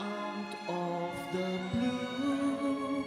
Out of the blue,